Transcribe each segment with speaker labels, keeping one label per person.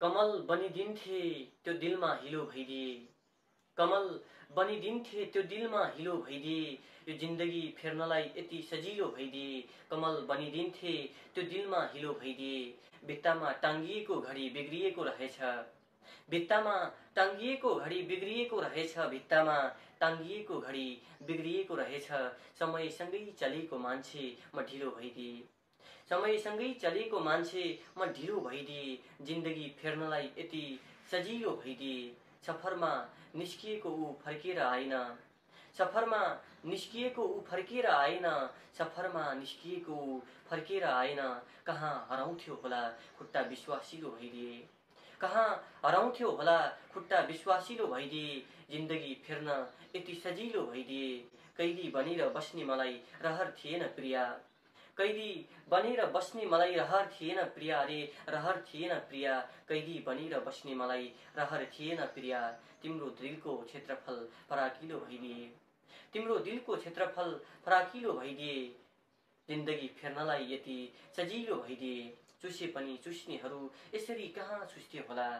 Speaker 1: कमल बनिदिन्थे त्यो दिलमा हिलो भइदिए। कमल बनिदिन्थे त्यो दिलमा हिलो भइदिए। यो जिन्दगी फेर्नलाई यति सजिलो भइदिए। कमल बनिदिन्थे त्यो दिलमा हिलो भइदिए। भित्तामा टाङ्गिएको घडी बिग्रिएको रहेछ। भित्तामा टाङ्गिएको घडी बिग्रिएको रहेछ। भित्तामा टाङ्गिएको घडी बिग्रिएको रहेछ। समयसँगै चलेको मान्छे म ढिलो भइदिए। समयसँगै चलेको मान्छे म ढिलो भइदिए। जिन्दगी फेर्नलाई यति सजिलो भइदिए। सफरमा निस्किएको ऊ फर्केर आएन। सफरमा निस्किएको ऊ फर्केर आएन। सफरमा निस्किएको ऊ फर्केर आएन। कहाँ हराउँथ्यो होला खुट्टा विश्वासिलो भइदिए। कहाँ हराउँथ्यो होला खुट्टा विश्वासिलो भइदिए। जिन्दगी फेर्न यति सजिलो भइदिए। कैदी बनेर बस्ने मलाई रहर थिएन प्रिया। कैदी बनेर बस्ने मलाई रहर थिएन प्रिया रे रहर थिएन प्रिया। कैदी बनेर बस्ने मलाई रहर थिएन प्रिया। तिम्रो दिलको क्षेत्रफल फराकिलो भइदिए। तिम्रो दिलको क्षेत्रफल फराकिलो भइदिए। जिन्दगी फेर्नलाई यति सजिलो भइदिए। चुसे पनि चुस्नेहरू यसरी कहाँ चुस्थे होला?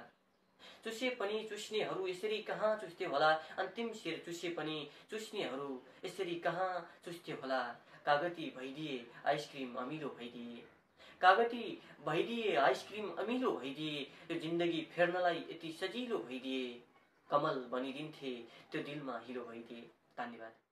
Speaker 1: चुसे पनि चुस्नेहरू यसरी कहाँ चुस्थे होला? अन्तिम शेर चुसे पनि चुस्नेहरू यसरी कहाँ चुस्थे होला? कागती भइदिए आइसक्रिम अमिलो भइदिए। कागती भइदिए आइसक्रिम अमिलो भइदिए यो जिन्दगी फेर्नलाई यति सजिलो भइदिए। कमल बनिदिन्थे त्यो दिलमा हिलो भइदिए। धन्यवाद।